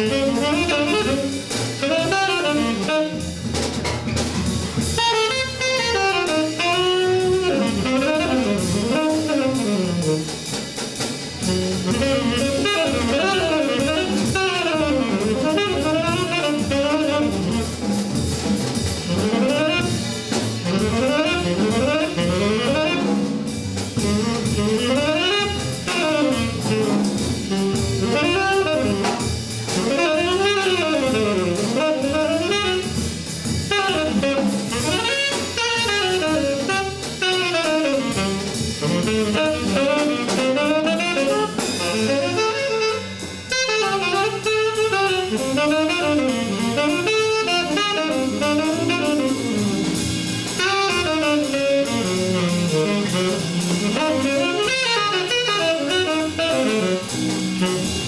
Mm-hmm.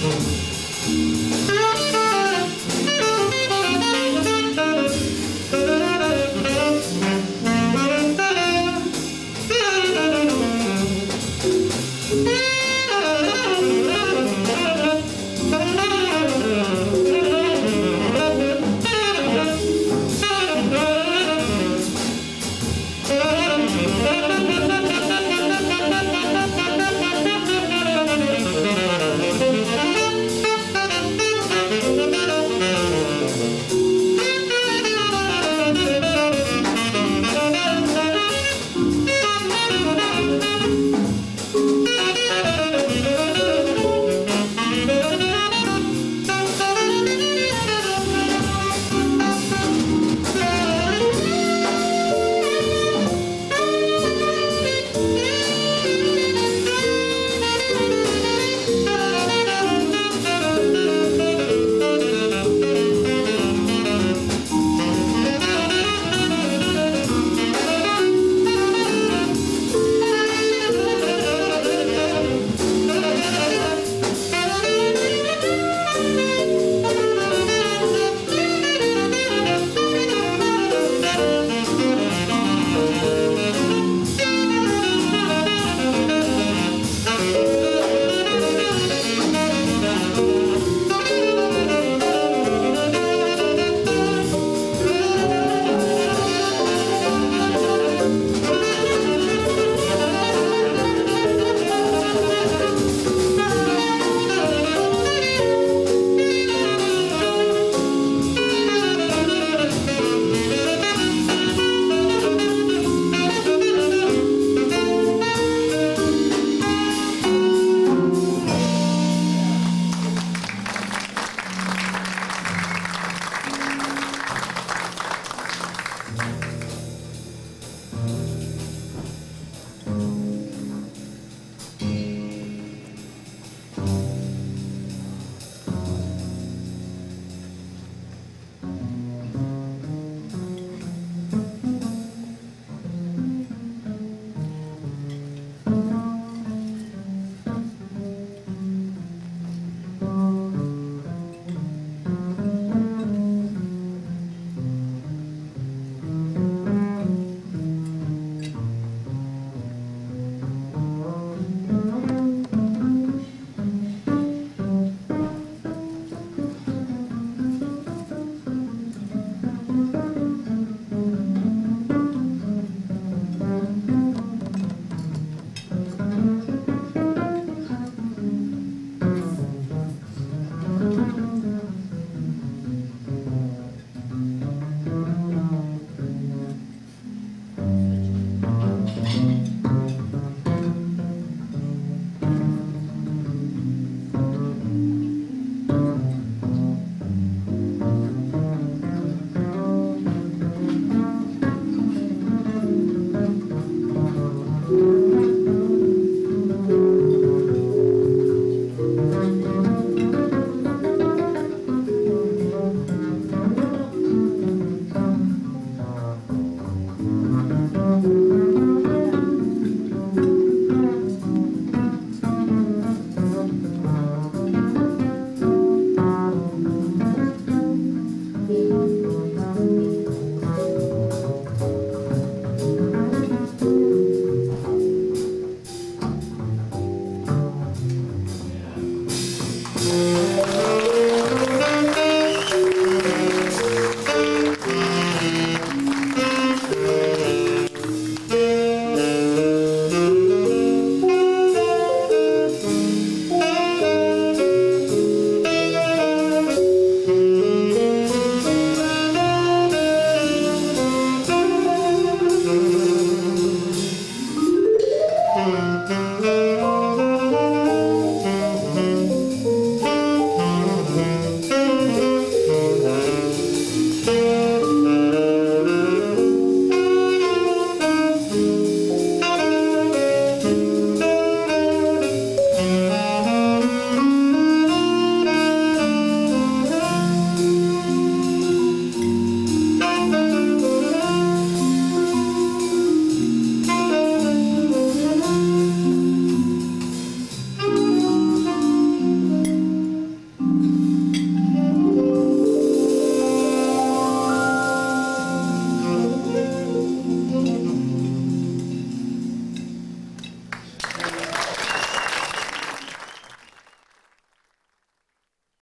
Mm-hmm.